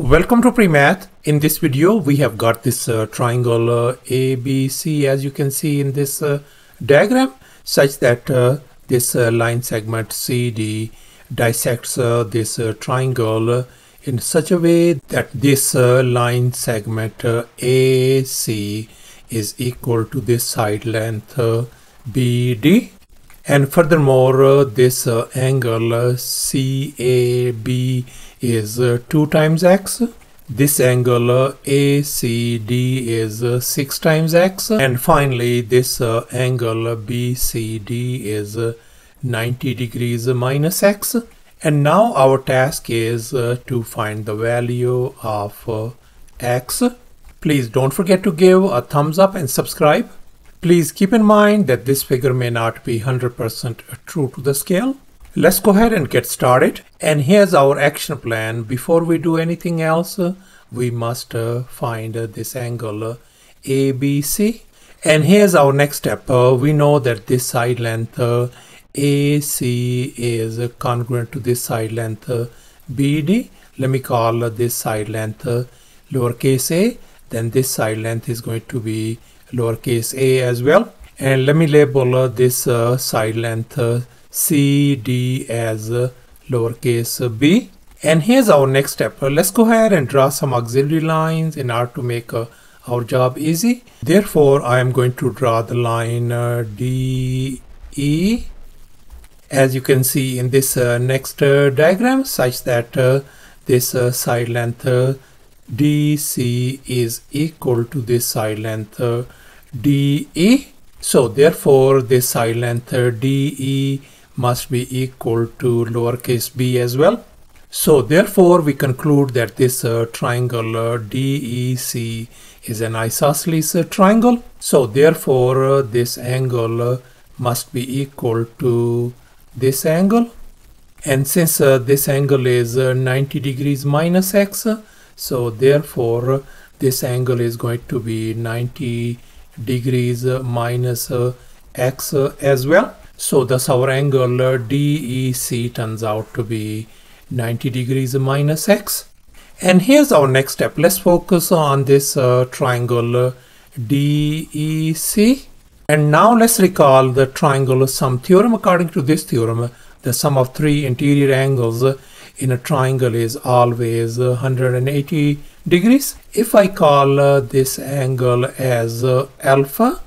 Welcome to PreMath. In this video, we have got this uh, triangle uh, ABC as you can see in this uh, diagram such that uh, this uh, line segment CD dissects uh, this triangle in such a way that this line segment AC is equal to this side length BD and furthermore this angle CAB is uh, 2 times x. This angle uh, ACD is uh, 6 times x. And finally, this angle BCD is uh, 90 degrees minus x. And now our task is to find the value of x. Please don't forget to give a thumbs up and subscribe. Please keep in mind that this figure may not be 100% true to the scale. Let's go ahead and get started. And here's our action plan. Before we do anything else, uh, we must uh, find uh, this angle uh, ABC. And here's our next step. Uh, we know that this side length uh, AC is congruent to this side length BD. Let me call this side length lowercase a. Then this side length is going to be lowercase a as well. And let me label this side length CD as lowercase b. And here's our next step. Let's go ahead and draw some auxiliary lines in order to make uh, our job easy. Therefore, I am going to draw the line uh, DE as you can see in this uh, next uh, diagram such that uh, this uh, side length DC is equal to this side length DE. So therefore this side length DE must be equal to lowercase b as well. So therefore we conclude that this uh, triangle uh, DEC is an isosceles uh, triangle. So therefore uh, this angle uh, must be equal to this angle. And since uh, this angle is 90 degrees minus x, so therefore this angle is going to be 90 degrees minus x as well. So thus our angle DEC turns out to be 90 degrees minus x. And here's our next step. Let's focus on this uh, triangle DEC. And now let's recall the triangle sum theorem. According to this theorem, the sum of three interior angles in a triangle is always 180 degrees. If I call uh, this angle as uh, alpha,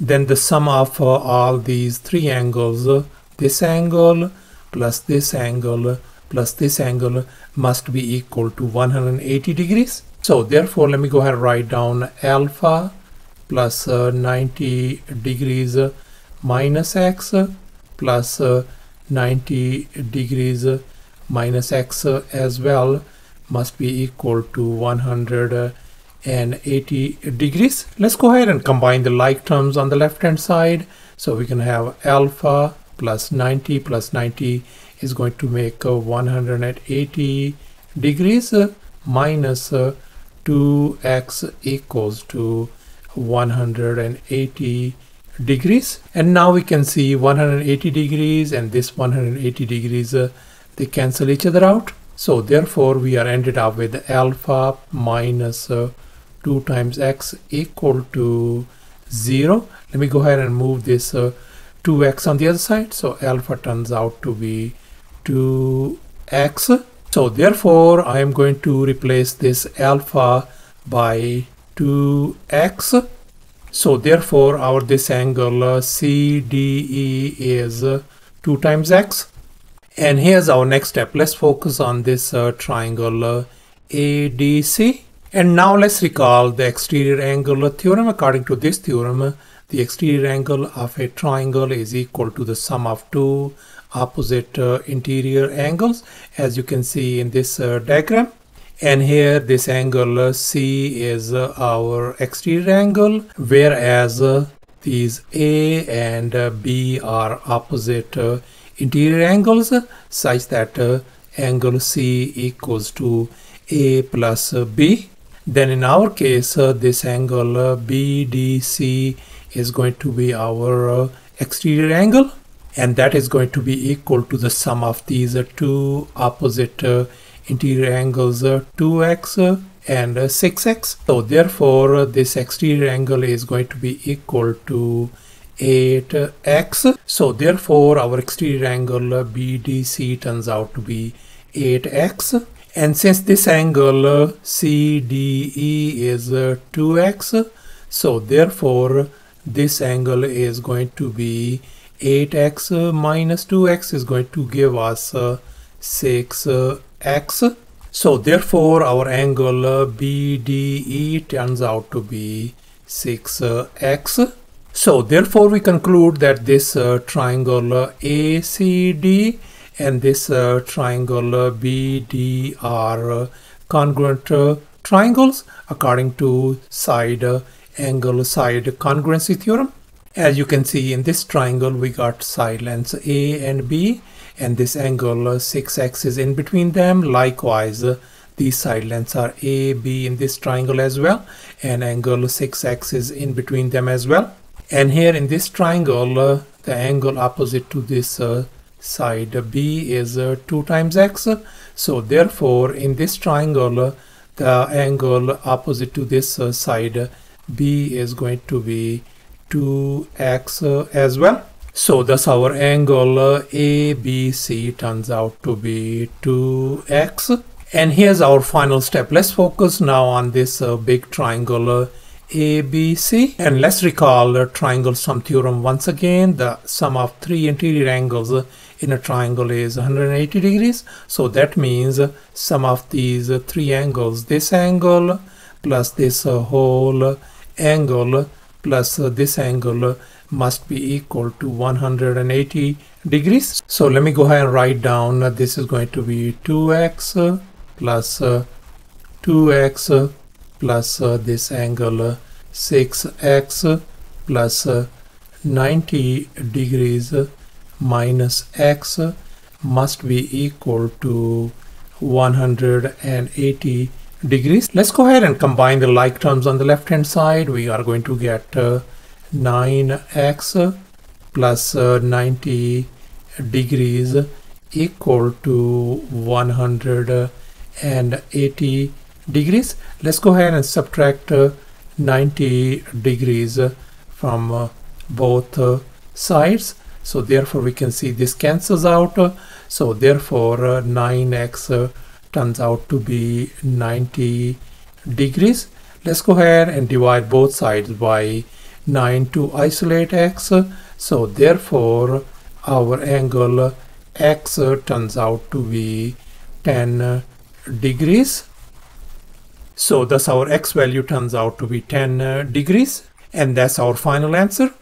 then the sum of uh, all these three angles uh, this angle plus this angle plus this angle must be equal to 180 degrees. So therefore let me go ahead and write down alpha plus uh, 90 degrees minus x plus 90 degrees minus x as well must be equal to 100 and 80 degrees. Let's go ahead and combine the like terms on the left hand side. So we can have alpha plus 90 plus 90 is going to make 180 degrees uh, minus 2x uh, equals to 180 degrees and now we can see 180 degrees and this 180 degrees uh, they cancel each other out so therefore we are ended up with alpha minus uh, 2 times x equal to 0. Let me go ahead and move this uh, 2x on the other side. So alpha turns out to be 2x. So therefore, I am going to replace this alpha by 2x. So therefore, our this angle uh, CDE is uh, 2 times x. And here's our next step. Let's focus on this uh, triangle uh, ADC. And now let's recall the exterior angle theorem. According to this theorem, the exterior angle of a triangle is equal to the sum of two opposite uh, interior angles as you can see in this uh, diagram. And here this angle uh, C is uh, our exterior angle whereas uh, these A and uh, B are opposite interior angles such that angle C equals to A plus B then in our case uh, this angle uh, BDC is going to be our uh, exterior angle and that is going to be equal to the sum of these uh, two opposite uh, interior angles uh, 2x and 6x. So therefore this exterior angle is going to be equal to 8x. So therefore our exterior angle BDC turns out to be 8x. And since this angle CDE is uh, 2x, so therefore this angle is going to be 8x minus 2x is going to give us uh, 6x. Uh, so therefore our angle BDE turns out to be 6x. So therefore we conclude that this uh, triangle ACD and this uh, triangle BD are congruent uh, triangles according to side angle side congruency theorem. As you can see in this triangle we got side lengths A and B and this angle 6x is in between them. Likewise these side lengths are A, B in this triangle as well and angle 6x is in between them as well. And here in this triangle uh, the angle opposite to this uh, side B is uh, 2 times x. So therefore in this triangle the angle opposite to this uh, side B is going to be 2x uh, as well. So thus our angle uh, ABC turns out to be 2x. And here's our final step. Let's focus now on this uh, big triangle ABC. And let's recall the triangle sum theorem once again. The sum of three interior angles in a triangle is 180 degrees. So that means sum of these three angles, this angle plus this whole angle plus this angle must be equal to 180 degrees. So let me go ahead and write down this is going to be 2x plus 2x plus this angle 6x plus 90 degrees minus x must be equal to 180 degrees. Let's go ahead and combine the like terms on the left hand side. We are going to get uh, 9x plus, uh, 90 degrees equal to 180 degrees. Let's go ahead and subtract uh, 90 degrees from uh, both uh, sides. So therefore we can see this cancels out. So therefore uh, 9x uh, turns out to be 90 degrees. Let's go ahead and divide both sides by 9 to isolate x. So therefore our angle x uh, turns out to be 10 degrees. So thus our x value turns out to be 10 degrees. And that's our final answer.